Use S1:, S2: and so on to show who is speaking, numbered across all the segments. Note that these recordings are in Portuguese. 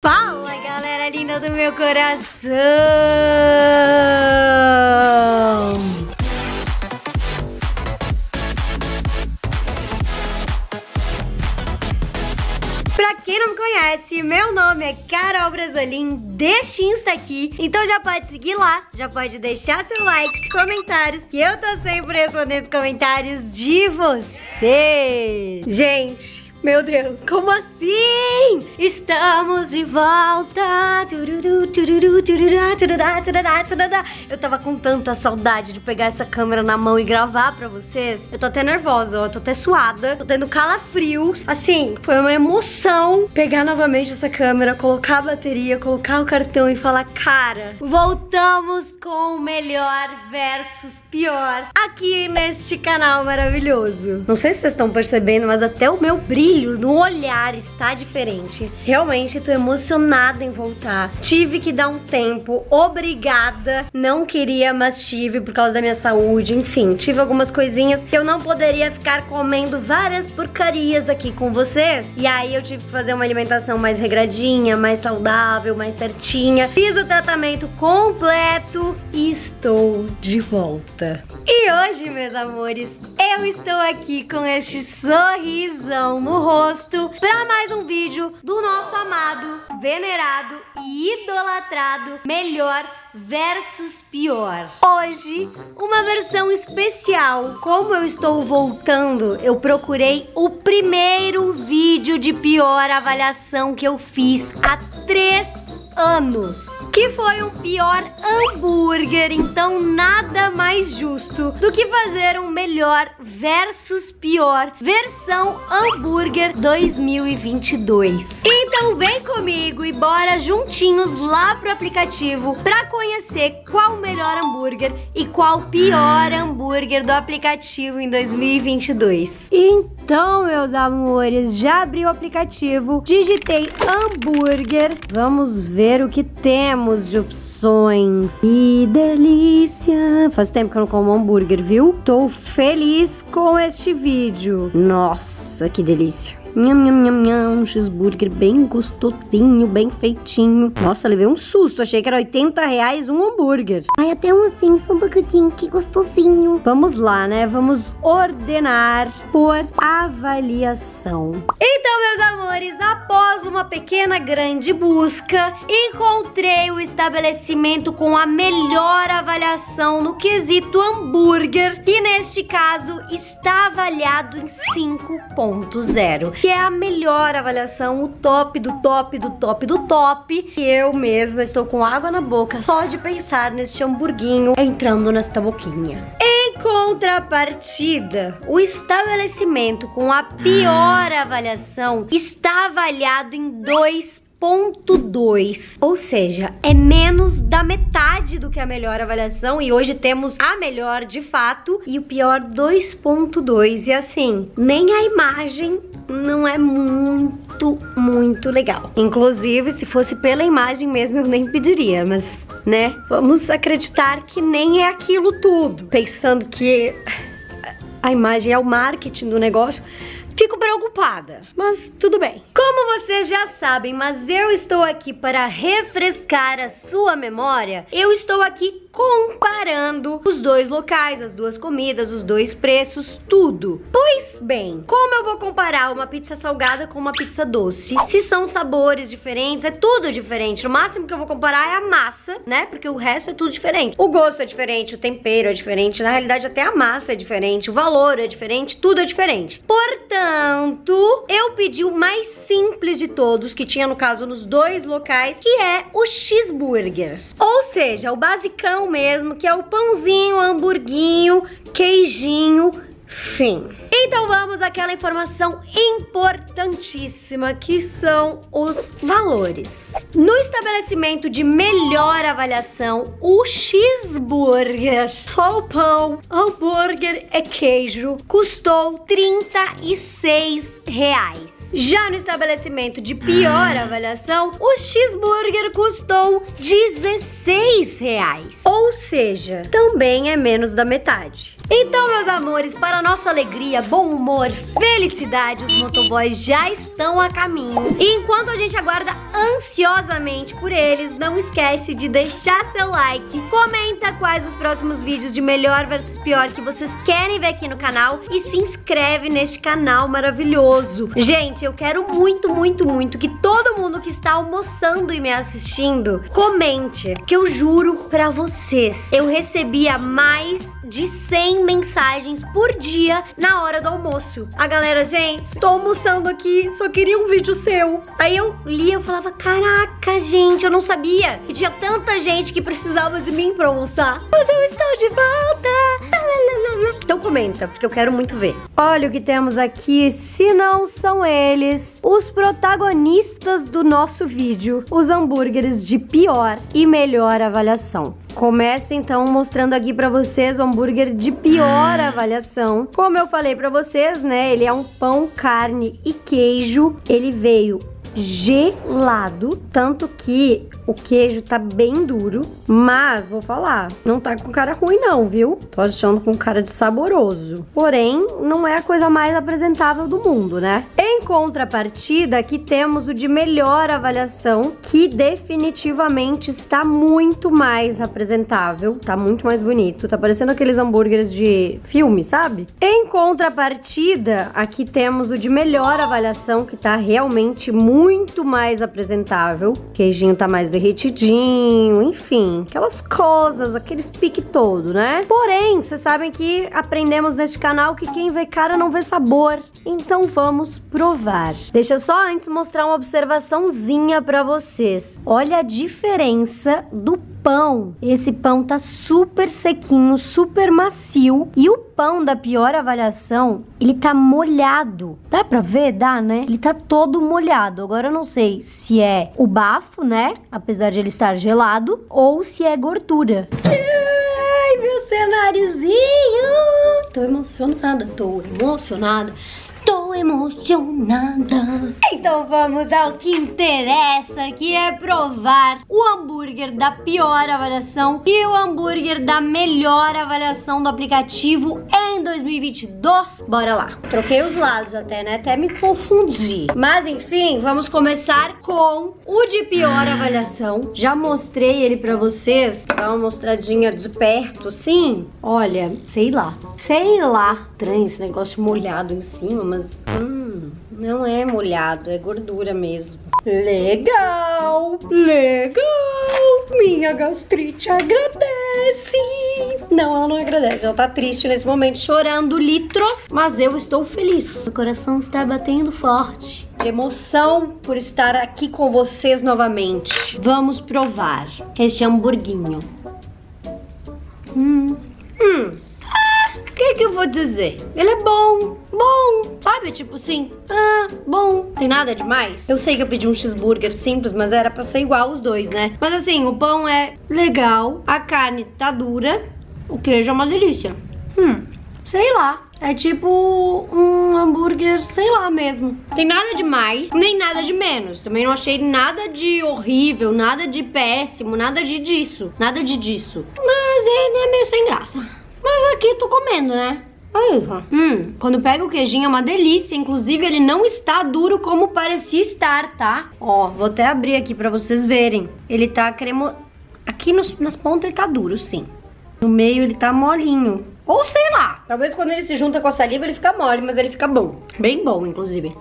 S1: Fala galera linda do meu coração! Pra quem não me conhece, meu nome é Carol Brasolim, deste Insta aqui. Então já pode seguir lá, já pode deixar seu like, comentários, que eu tô sempre respondendo os comentários de vocês. Gente, meu Deus, como assim? Estamos de volta. Eu tava com tanta saudade de pegar essa câmera na mão e gravar pra vocês. Eu tô até nervosa, eu tô até suada, tô tendo calafrios. Assim, foi uma emoção pegar novamente essa câmera, colocar a bateria, colocar o cartão e falar, cara, voltamos com o melhor versus pior aqui neste canal maravilhoso. Não sei se vocês estão percebendo, mas até o meu brilho no olhar está diferente. Realmente tô emocionada em voltar. Tive que dar um tempo, obrigada. Não queria, mas tive por causa da minha saúde. Enfim, tive algumas coisinhas que eu não poderia ficar comendo várias porcarias aqui com vocês. E aí eu tive que fazer uma alimentação mais regradinha, mais saudável, mais certinha. Fiz o tratamento completo e estou de volta. E hoje, meus amores, eu estou aqui com este sorrisão no rosto para mais um vídeo do nosso amado, venerado e idolatrado melhor versus pior. Hoje, uma versão especial. Como eu estou voltando, eu procurei o primeiro vídeo de pior avaliação que eu fiz há três anos que foi o pior hambúrguer. Então, nada mais justo do que fazer um melhor versus pior versão hambúrguer 2022. Então, vem comigo e bora juntinhos lá pro aplicativo para conhecer qual o melhor hambúrguer e qual o pior hambúrguer do aplicativo em 2022. Então, meus amores, já abri o aplicativo, digitei hambúrguer. Vamos ver o que temos de opções. Que delícia! Faz tempo que eu não como hambúrguer, viu? Tô feliz com este vídeo. Nossa, que delícia! Nham, nham, nham, nham, um cheeseburger bem gostosinho, bem feitinho. Nossa, levei um susto, achei que era 80 reais um hambúrguer. Ai, até um assim, só um bocadinho, que gostosinho. Vamos lá, né? Vamos ordenar por avaliação. Então, meus amores, após uma pequena grande busca, encontrei o estabelecimento com a melhor avaliação no quesito hambúrguer, que neste caso está avaliado em 5.0 que é a melhor avaliação, o top do top do top do top. E eu mesma estou com água na boca só de pensar nesse hamburguinho entrando nesta boquinha. Em contrapartida, o estabelecimento com a pior avaliação está avaliado em 2 2.2, ou seja, é menos da metade do que a melhor avaliação e hoje temos a melhor de fato e o pior 2.2 e assim, nem a imagem não é muito, muito legal. Inclusive, se fosse pela imagem mesmo, eu nem pediria, mas, né, vamos acreditar que nem é aquilo tudo, pensando que a imagem é o marketing do negócio, Fico preocupada, mas tudo bem. Como vocês já sabem, mas eu estou aqui para refrescar a sua memória, eu estou aqui comparando os dois locais, as duas comidas, os dois preços, tudo. Pois bem, como eu vou comparar uma pizza salgada com uma pizza doce? Se são sabores diferentes, é tudo diferente. O máximo que eu vou comparar é a massa, né? Porque o resto é tudo diferente. O gosto é diferente, o tempero é diferente, na realidade até a massa é diferente, o valor é diferente, tudo é diferente. Portanto, eu pedi o mais simples de todos, que tinha no caso nos dois locais, que é o cheeseburger. Ou seja, o basicão mesmo, que é o pãozinho, hamburguinho, queijinho, fim. Então vamos àquela informação importantíssima que são os valores. No estabelecimento de melhor avaliação, o cheeseburger, só o pão, hambúrguer e queijo, custou 36 reais. Já no estabelecimento de pior avaliação, o cheeseburger custou 16 reais. Ou seja, também é menos da metade. Então, meus amores, para nossa alegria, bom humor, felicidade, os motoboys já estão a caminho. E enquanto a gente aguarda ansiosamente por eles, não esquece de deixar seu like, comenta quais os próximos vídeos de melhor versus pior que vocês querem ver aqui no canal e se inscreve neste canal maravilhoso. Gente, eu quero muito, muito, muito que todo mundo que está almoçando e me assistindo comente, que eu juro pra vocês, eu recebia mais de 100 mensagens por dia na hora do almoço. A galera, gente, tô almoçando aqui, só queria um vídeo seu. Aí eu lia, eu falava, caraca, gente, eu não sabia que tinha tanta gente que precisava de mim pra almoçar. Mas eu estou de volta. Então comenta, porque eu quero muito ver. Olha o que temos aqui, se não são eles, os protagonistas do nosso vídeo, os hambúrgueres de pior e melhor avaliação. Começo então mostrando aqui pra vocês o hambúrguer de pior avaliação. Como eu falei pra vocês, né, ele é um pão, carne e queijo. Ele veio gelado, tanto que o queijo tá bem duro, mas vou falar, não tá com cara ruim não, viu? Tô achando com cara de saboroso. Porém, não é a coisa mais apresentável do mundo, né? Em contrapartida, aqui temos o de melhor avaliação, que definitivamente está muito mais apresentável, tá muito mais bonito, tá parecendo aqueles hambúrgueres de filme, sabe? Em contrapartida, aqui temos o de melhor avaliação, que tá realmente muito mais apresentável. O queijinho tá mais derretidinho, enfim, aquelas coisas, aqueles pique todo, né? Porém, vocês sabem que aprendemos neste canal que quem vê cara não vê sabor. Então vamos provar. Deixa eu só antes mostrar uma observaçãozinha para vocês. Olha a diferença do pão. Esse pão tá super sequinho, super macio. E o pão da pior avaliação, ele tá molhado. Dá pra ver? Dá, né? Ele tá todo molhado. Agora eu não sei se é o bafo, né? Apesar de ele estar gelado, ou se é gordura. Ai, meu cenáriozinho! Tô emocionada, tô emocionada. Emocionada. Então vamos ao que interessa, que é provar o hambúrguer da pior avaliação e o hambúrguer da melhor avaliação do aplicativo em 2022. Bora lá. Troquei os lados até, né? Até me confundi. Mas enfim, vamos começar com o de pior avaliação. Já mostrei ele pra vocês. Dá uma mostradinha de perto, sim. Olha, sei lá. Sei lá. Estranho esse negócio molhado em cima, mas... Hum, não é molhado, é gordura mesmo. Legal, legal. Minha gastrite agradece. Não, ela não agradece. Ela tá triste nesse momento, chorando litros. Mas eu estou feliz. Meu coração está batendo forte. De emoção por estar aqui com vocês novamente. Vamos provar este hamburguinho. Hum, hum. Que, que eu vou dizer? Ele é bom, bom, sabe? Tipo assim, ah, bom, tem nada demais. Eu sei que eu pedi um cheeseburger simples, mas era pra ser igual os dois, né? Mas assim, o pão é legal, a carne tá dura, o queijo é uma delícia. Hum, sei lá. É tipo um hambúrguer, sei lá mesmo. Tem nada de mais, nem nada de menos. Também não achei nada de horrível, nada de péssimo, nada de disso, nada de disso. Mas ele é meio sem graça. Mas aqui tô comendo, né? Aí, hum, quando pega o queijinho é uma delícia. Inclusive, ele não está duro como parecia estar, tá? Ó, vou até abrir aqui pra vocês verem. Ele tá cremo... Aqui nos, nas pontas ele tá duro, sim. No meio ele tá molinho. Ou sei lá. Talvez quando ele se junta com a saliva ele fica mole, mas ele fica bom. Bem bom, inclusive.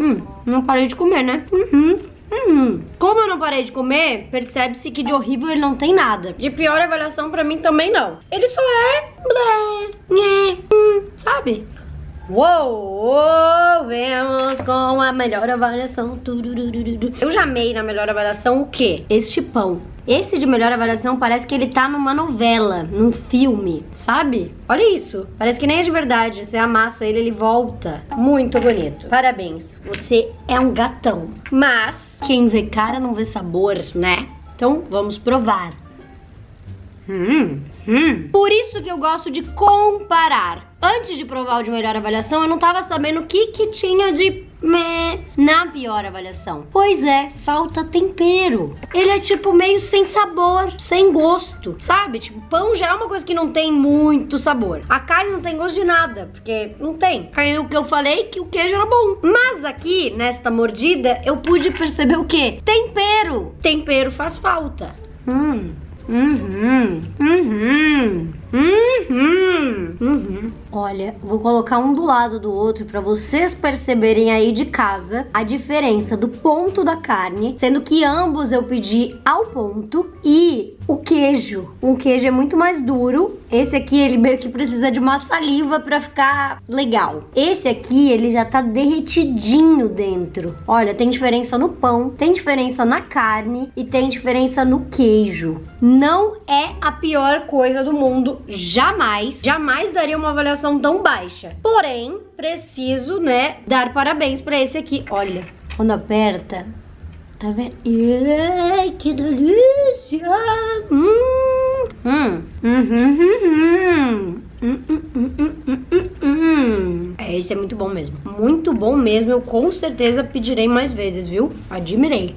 S1: Hum, não parei de comer, né? Uhum. Hum, como eu não parei de comer, percebe-se que de horrível ele não tem nada. De pior avaliação pra mim também não. Ele só é blé, nhé, hum, sabe? Uou, vemos com a melhor avaliação. Eu já amei na melhor avaliação o quê? Este pão. Esse de melhor avaliação parece que ele tá numa novela, num filme, sabe? Olha isso, parece que nem é de verdade. Você amassa ele, ele volta. Muito bonito. Parabéns, você é um gatão. Mas quem vê cara não vê sabor, né? Então vamos provar. Hum, hum. Por isso que eu gosto de comparar. Antes de provar o de melhor avaliação, eu não tava sabendo o que que tinha de meh na pior avaliação. Pois é, falta tempero. Ele é tipo meio sem sabor, sem gosto, sabe? Tipo, pão já é uma coisa que não tem muito sabor. A carne não tem gosto de nada, porque não tem. Aí o que eu falei que o queijo era bom. Mas aqui, nesta mordida, eu pude perceber o quê? Tempero. Tempero faz falta. Hum. Uhum. Uhum. Uhum. Uhum. Olha, vou colocar um do lado do outro para vocês perceberem aí de casa a diferença do ponto da carne, sendo que ambos eu pedi ao ponto e o queijo. O queijo é muito mais duro. Esse aqui ele meio que precisa de uma saliva para ficar legal. Esse aqui ele já tá derretidinho dentro. Olha, tem diferença no pão, tem diferença na carne e tem diferença no queijo. Não é a pior coisa do mundo jamais, jamais daria uma avaliação tão baixa. Porém, preciso, né, dar parabéns para esse aqui. Olha, quando aperta, tá vendo? Ai, que delícia! Hum, hum, hum, hum, hum, É, esse é muito bom mesmo. Muito bom mesmo. Eu com certeza pedirei mais vezes, viu? Admirei.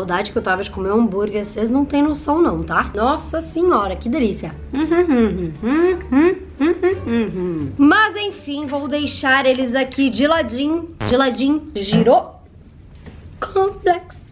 S1: Saudade que eu tava de comer hambúrguer, vocês não têm noção não, tá? Nossa senhora, que delícia. Mas enfim, vou deixar eles aqui de ladinho, de ladinho, girou. Complexo.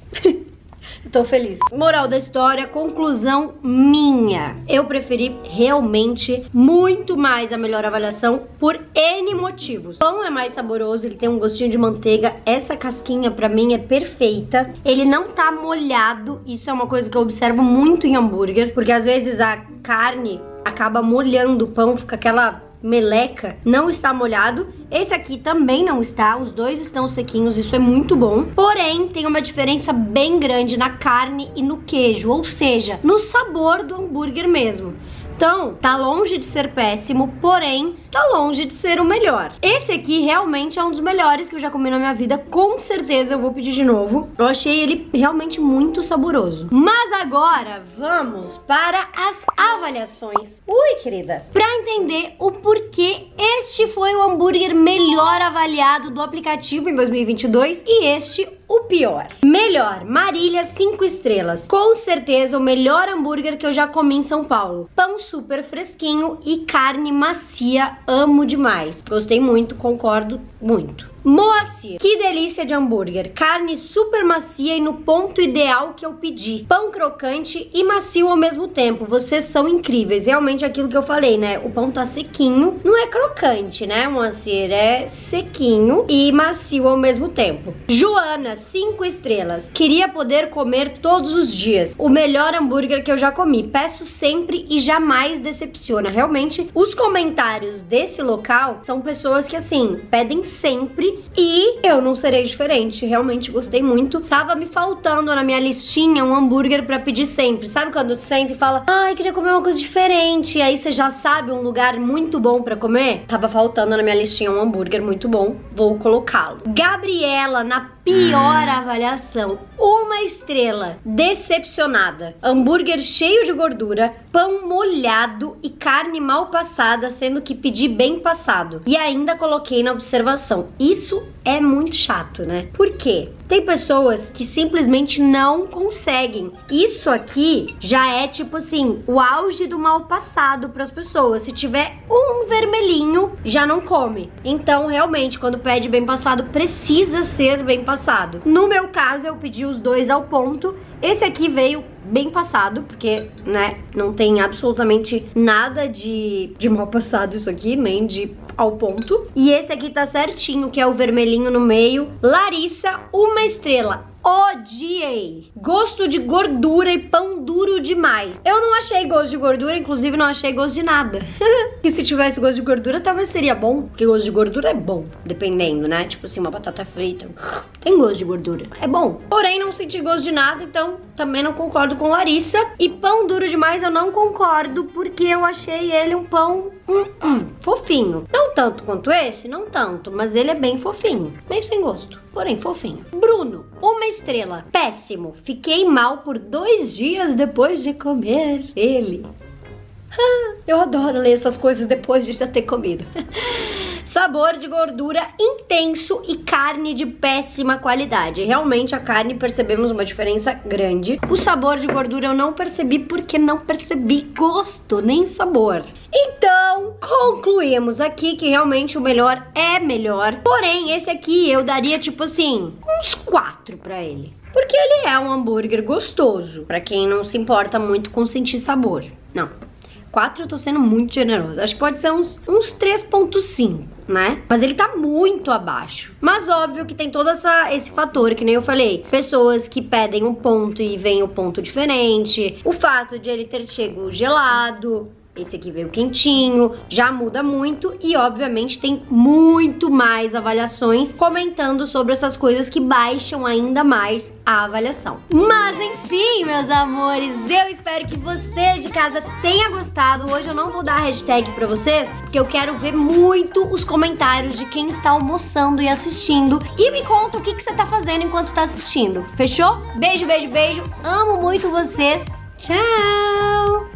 S1: Tô feliz. Moral da história, conclusão minha. Eu preferi realmente muito mais a melhor avaliação por N motivos. O pão é mais saboroso, ele tem um gostinho de manteiga. Essa casquinha pra mim é perfeita. Ele não tá molhado, isso é uma coisa que eu observo muito em hambúrguer, porque às vezes a carne acaba molhando o pão, fica aquela meleca, não está molhado. Esse aqui também não está, os dois estão sequinhos, isso é muito bom. Porém, tem uma diferença bem grande na carne e no queijo, ou seja, no sabor do hambúrguer mesmo. Então, tá longe de ser péssimo, porém, tá longe de ser o melhor. Esse aqui realmente é um dos melhores que eu já comi na minha vida, com certeza eu vou pedir de novo. Eu achei ele realmente muito saboroso. Mas agora, vamos para as avaliações. Ui, querida. Pra entender o porquê este foi o hambúrguer melhor avaliado do aplicativo em 2022 e este o pior. Melhor, Marília 5 estrelas. Com certeza o melhor hambúrguer que eu já comi em São Paulo. Pão super fresquinho e carne macia, amo demais. Gostei muito, concordo muito. Moacir, que delícia de hambúrguer, carne super macia e no ponto ideal que eu pedi, pão crocante e macio ao mesmo tempo, vocês são incríveis, realmente aquilo que eu falei, né, o pão tá sequinho, não é crocante, né, Moacir, é sequinho e macio ao mesmo tempo. Joana, 5 estrelas, queria poder comer todos os dias, o melhor hambúrguer que eu já comi, peço sempre e jamais decepciona, realmente, os comentários desse local são pessoas que assim, pedem sempre e eu não serei diferente. Realmente gostei muito. Tava me faltando na minha listinha um hambúrguer para pedir sempre. Sabe quando tu sente e fala, ai, queria comer uma coisa diferente. E aí você já sabe um lugar muito bom para comer? Tava faltando na minha listinha um hambúrguer muito bom. Vou colocá-lo. Gabriela, na pior hum. avaliação. Uma estrela. Decepcionada. Hambúrguer cheio de gordura, pão molhado e carne mal passada, sendo que pedi bem passado. E ainda coloquei na observação. Isso é muito chato, né? Por quê? Tem pessoas que simplesmente não conseguem. Isso aqui já é tipo assim, o auge do mal passado para as pessoas. Se tiver um vermelhinho, já não come. Então, realmente, quando pede bem passado, precisa ser bem passado. No meu caso, eu pedi os dois ao ponto. Esse aqui veio bem passado, porque, né, não tem absolutamente nada de, de mal passado isso aqui, nem de ao ponto. E esse aqui tá certinho, que é o vermelhinho no meio. Larissa, uma estrela. Odiei! Gosto de gordura e pão duro demais. Eu não achei gosto de gordura, inclusive não achei gosto de nada. e se tivesse gosto de gordura, talvez seria bom, porque gosto de gordura é bom, dependendo, né? Tipo assim, uma batata frita. Tem gosto de gordura. É bom. Porém, não senti gosto de nada, então também não concordo com Larissa. E pão duro demais eu não concordo, porque eu achei ele um pão hum, hum, fofinho. Não tanto quanto esse, não tanto, mas ele é bem fofinho. Meio sem gosto, porém fofinho. Bruno, uma estrela. Péssimo. Fiquei mal por dois dias depois de comer ele. Eu adoro ler essas coisas depois de já ter comido. Sabor de gordura intenso e carne de péssima qualidade. Realmente a carne percebemos uma diferença grande. O sabor de gordura eu não percebi porque não percebi gosto nem sabor. Então, concluímos aqui que realmente o melhor é melhor. Porém, esse aqui eu daria tipo assim, uns quatro para ele. Porque ele é um hambúrguer gostoso, para quem não se importa muito com sentir sabor. Não, 4 eu tô sendo muito generoso. Acho que pode ser uns, uns 3.5, né? Mas ele tá muito abaixo. Mas óbvio que tem todo essa, esse fator, que nem eu falei. Pessoas que pedem um ponto e vem o ponto diferente. O fato de ele ter chego gelado. Esse aqui veio quentinho, já muda muito e obviamente tem muito mais avaliações comentando sobre essas coisas que baixam ainda mais a avaliação. Mas enfim, meus amores, eu espero que você de casa tenha gostado. Hoje eu não vou dar hashtag pra vocês, porque eu quero ver muito os comentários de quem está almoçando e assistindo. E me conta o que, que você tá fazendo enquanto tá assistindo. Fechou? Beijo, beijo, beijo. Amo muito vocês. Tchau!